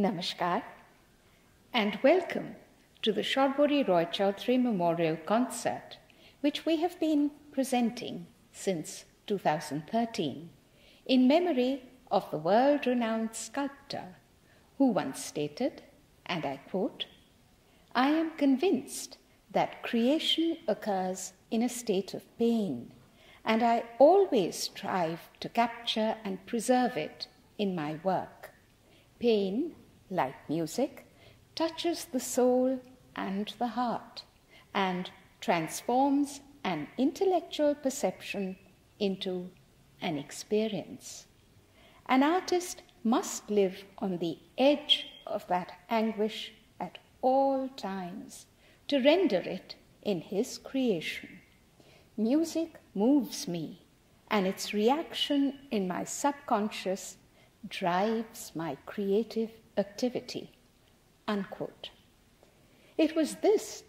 Namaskar and welcome to the Sarbari Roy Chowdhury Memorial Concert, which we have been presenting since 2013 in memory of the world renowned sculptor who once stated, and I quote, I am convinced that creation occurs in a state of pain, and I always strive to capture and preserve it in my work. Pain, like music, touches the soul and the heart and transforms an intellectual perception into an experience. An artist must live on the edge of that anguish at all times to render it in his creation. Music moves me, and its reaction in my subconscious drives my creative activity. Unquote. It was this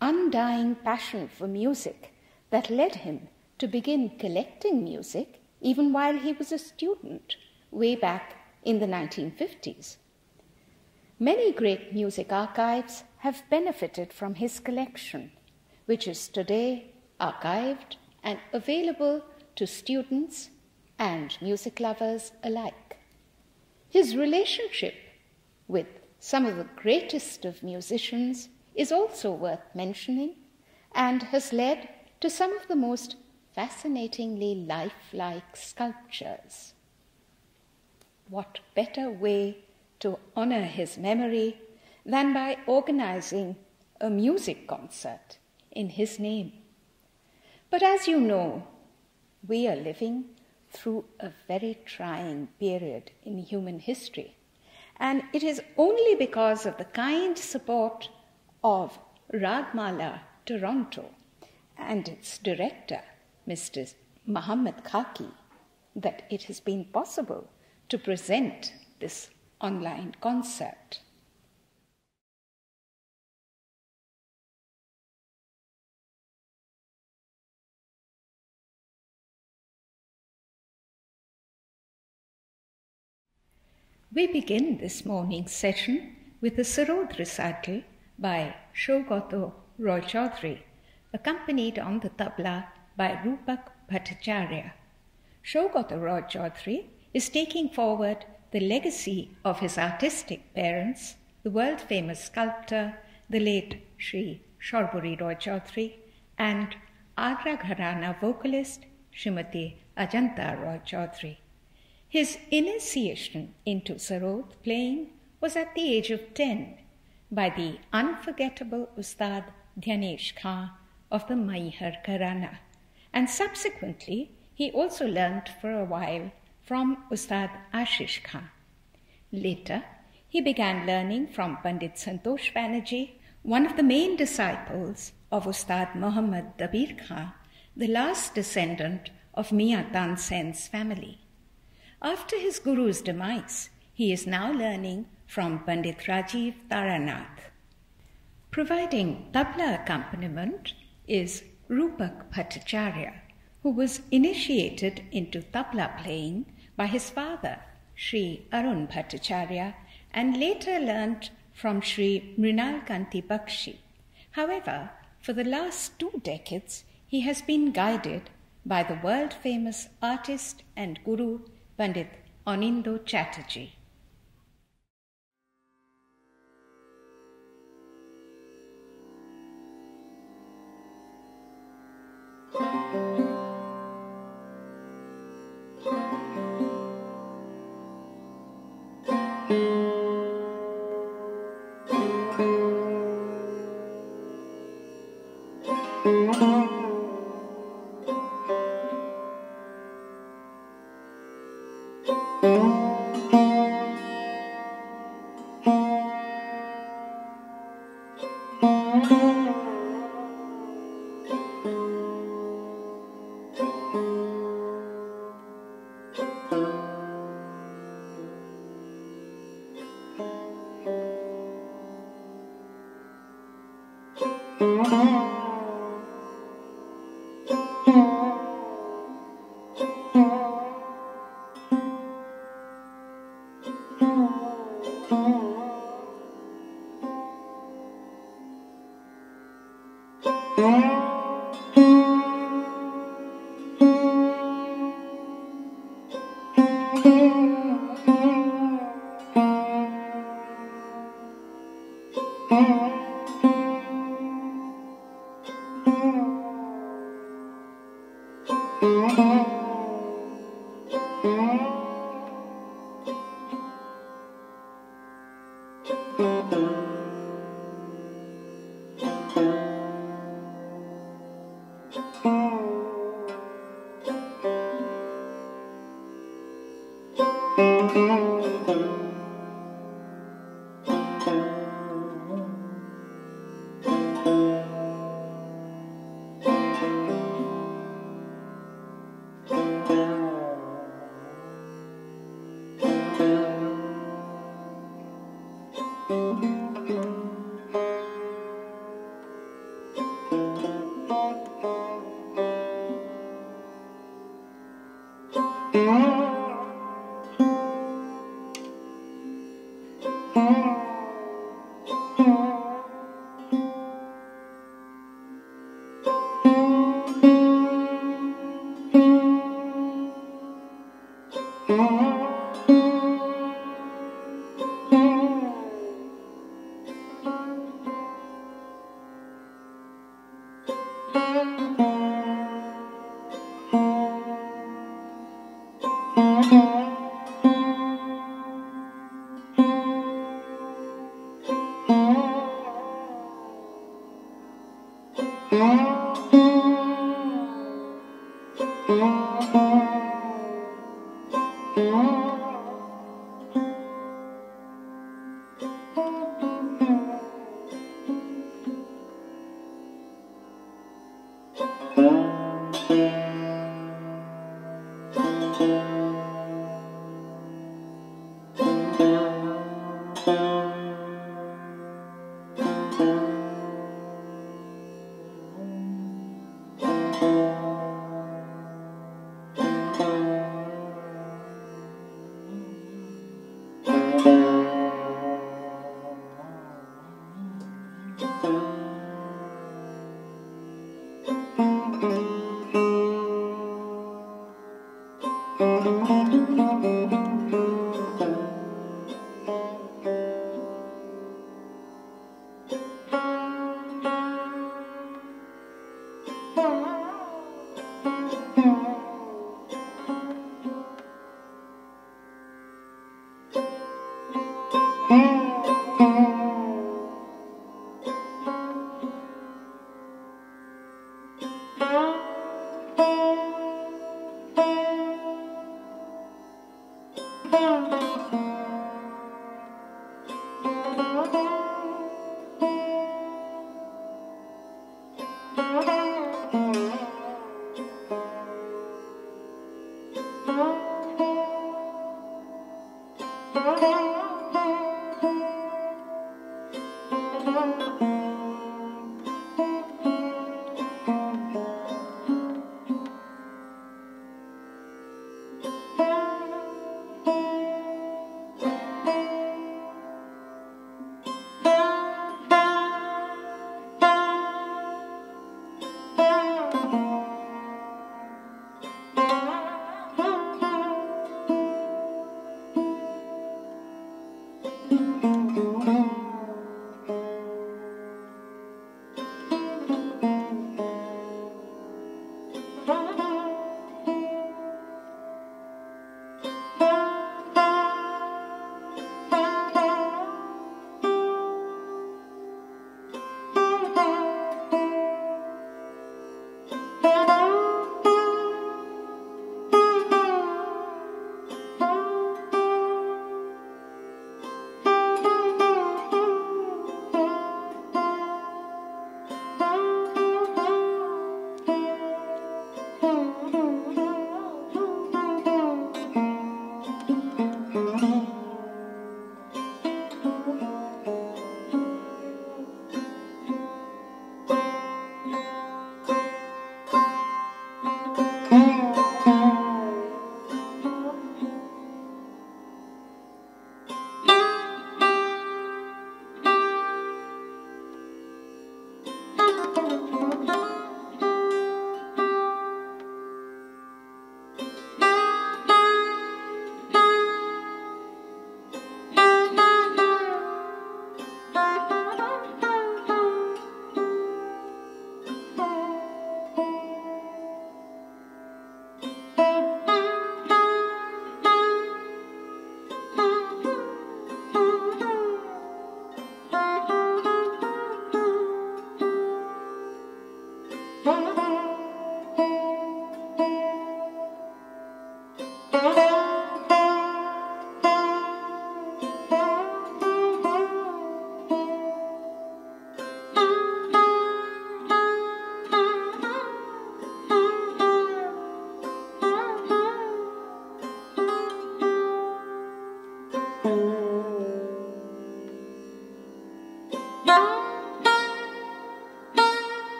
undying passion for music that led him to begin collecting music even while he was a student, way back in the 1950s. Many great music archives have benefited from his collection, which is today archived and available to students and music lovers alike. His relationship with some of the greatest of musicians is also worth mentioning and has led to some of the most fascinatingly lifelike sculptures. What better way to honor his memory than by organizing a music concert in his name. But as you know, we are living through a very trying period in human history. And it is only because of the kind support of Raag-Mala Toronto and its director, Mr. Mohammed Khaki, that it has been possible to present this online concert. We begin this morning's session with a Sarod recital by Sougata Roy Chowdhury, accompanied on the tabla by Rupak Bhattacharya. Sougata Roy Chowdhury is taking forward the legacy of his artistic parents, the world famous sculptor, the late Sri Sarbari Roy Chowdhury, and Agra Gharana vocalist Shrimati Ajanta Roy Chowdhury. His initiation into sarod playing was at the age of 10 by the unforgettable Ustad Dhyanesh Khan of the Maihar Gharana, and subsequently he also learnt for a while from Ustad Ashish Khan. Later, he began learning from Pandit Santosh Banerjee, one of the main disciples of Ustad Muhammad Dabir Khan, the last descendant of Mia Tansen's family. After his guru's demise, he is now learning from Pandit Rajiv Taranath. Providing tabla accompaniment is Rupak Bhattacharya, who was initiated into tabla playing by his father, Sri Arun Bhattacharya, and later learnt from Sri Mrinal Kanti Bakshi. However, for the last two decades, he has been guided by the world famous artist and guru Pandit Anindo Chatterjee